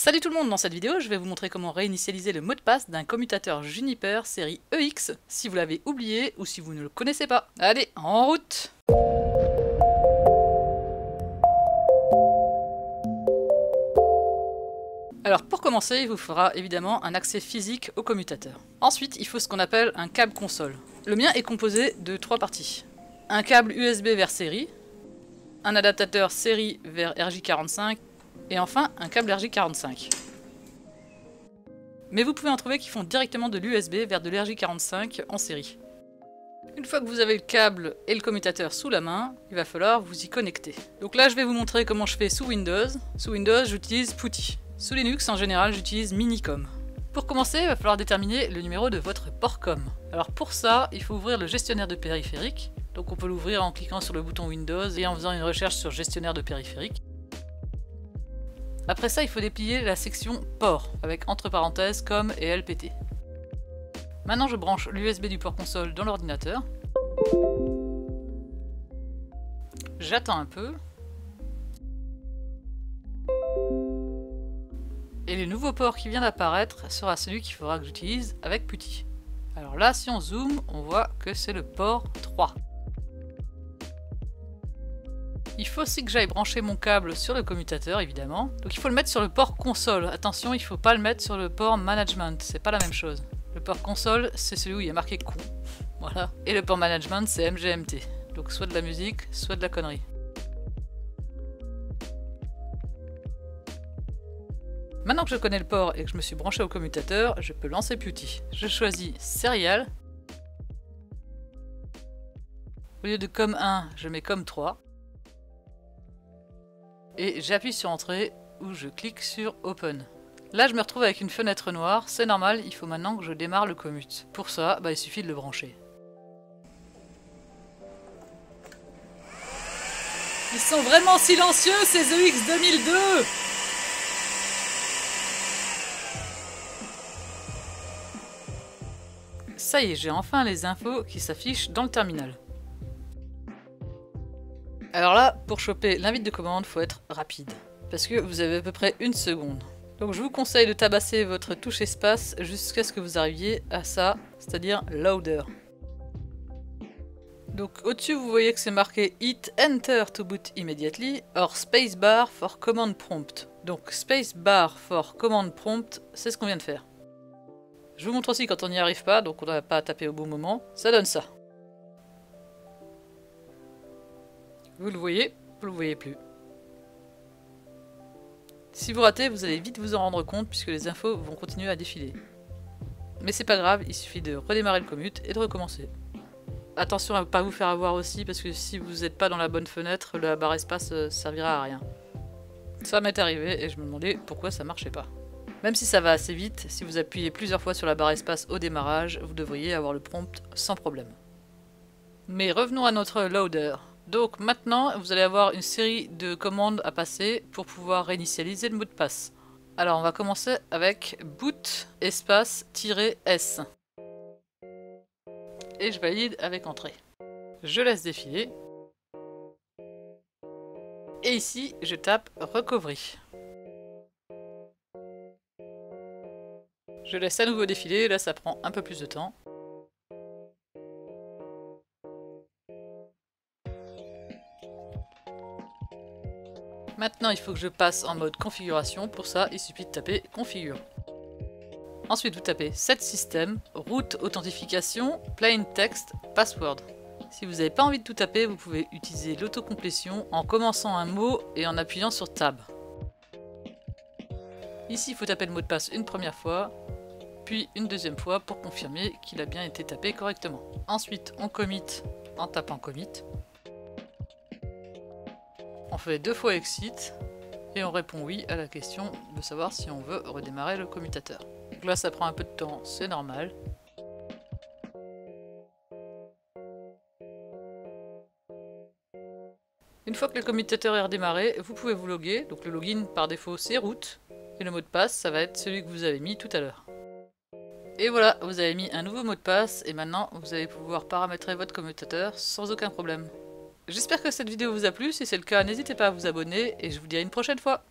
Salut tout le monde, dans cette vidéo je vais vous montrer comment réinitialiser le mot de passe d'un commutateur Juniper série EX si vous l'avez oublié ou si vous ne le connaissez pas. Allez, en route Alors pour commencer, il vous faudra évidemment un accès physique au commutateur. Ensuite, il faut ce qu'on appelle un câble console. Le mien est composé de trois parties. Un câble USB vers série, un adaptateur série vers RJ45 et enfin un câble RJ45. Mais vous pouvez en trouver qui font directement de l'USB vers de l'RJ45 en série. Une fois que vous avez le câble et le commutateur sous la main, il va falloir vous y connecter. Donc là je vais vous montrer comment je fais sous Windows. Sous Windows j'utilise PuTTY. Sous Linux, en général, j'utilise Minicom. Pour commencer, il va falloir déterminer le numéro de votre port COM. Alors pour ça, il faut ouvrir le gestionnaire de périphériques. Donc on peut l'ouvrir en cliquant sur le bouton Windows et en faisant une recherche sur gestionnaire de périphériques. Après ça, il faut déplier la section port, avec entre parenthèses COM et LPT. Maintenant, je branche l'USB du port console dans l'ordinateur. J'attends un peu. Et le nouveau port qui vient d'apparaître sera celui qu'il faudra que j'utilise avec PuTTY. Alors là, si on zoome, on voit que c'est le port 3. Il faut aussi que j'aille brancher mon câble sur le commutateur, évidemment. Donc il faut le mettre sur le port console. Attention, il ne faut pas le mettre sur le port management, c'est pas la même chose. Le port console, c'est celui où il y a marqué con. Voilà. Et le port management, c'est MGMT. Donc soit de la musique, soit de la connerie. Maintenant que je connais le port et que je me suis branché au commutateur, je peux lancer PuTTY. Je choisis Serial. Au lieu de COM 1, je mets COM 3. Et j'appuie sur Entrée ou je clique sur Open. Là, je me retrouve avec une fenêtre noire. C'est normal, il faut maintenant que je démarre le commute. Pour ça, bah, il suffit de le brancher. Ils sont vraiment silencieux, ces EX 2002 Ça y est, j'ai enfin les infos qui s'affichent dans le terminal. Alors là, pour choper l'invite de commande, faut être rapide. Parce que vous avez à peu près une seconde. Donc je vous conseille de tabasser votre touche espace jusqu'à ce que vous arriviez à ça, c'est-à-dire loader. Donc au-dessus vous voyez que c'est marqué Hit Enter to boot immediately or Spacebar for command prompt. Donc Spacebar for command prompt, c'est ce qu'on vient de faire. Je vous montre aussi quand on n'y arrive pas, donc on n'a pas à taper au bon moment. Ça donne ça. Vous le voyez, vous le voyez plus. Si vous ratez, vous allez vite vous en rendre compte puisque les infos vont continuer à défiler. Mais c'est pas grave, il suffit de redémarrer le commute et de recommencer. Attention à ne pas vous faire avoir aussi parce que si vous n'êtes pas dans la bonne fenêtre, la barre espace euh, servira à rien. Ça m'est arrivé et je me demandais pourquoi ça marchait pas. Même si ça va assez vite, si vous appuyez plusieurs fois sur la barre espace au démarrage, vous devriez avoir le prompt sans problème. Mais revenons à notre loader. Donc maintenant, vous allez avoir une série de commandes à passer pour pouvoir réinitialiser le mot de passe. Alors on va commencer avec boot espace-s. Et je valide avec entrée. Je laisse défiler. Et ici, je tape recovery. Je laisse à nouveau défiler, là ça prend un peu plus de temps. Maintenant il faut que je passe en mode configuration, pour ça il suffit de taper configure. Ensuite vous tapez set system, route authentification, plain text, password. Si vous n'avez pas envie de tout taper, vous pouvez utiliser l'autocomplétion en commençant un mot et en appuyant sur tab. Ici, il faut taper le mot de passe une première fois, puis une deuxième fois pour confirmer qu'il a bien été tapé correctement. Ensuite, on commit en tapant commit. On fait deux fois exit et on répond oui à la question de savoir si on veut redémarrer le commutateur. Donc là, ça prend un peu de temps, c'est normal. Une fois que le commutateur est redémarré, vous pouvez vous loguer. Donc le login par défaut c'est route. Et le mot de passe, ça va être celui que vous avez mis tout à l'heure. Et voilà, vous avez mis un nouveau mot de passe et maintenant vous allez pouvoir paramétrer votre commutateur sans aucun problème. J'espère que cette vidéo vous a plu, si c'est le cas n'hésitez pas à vous abonner et je vous dis à une prochaine fois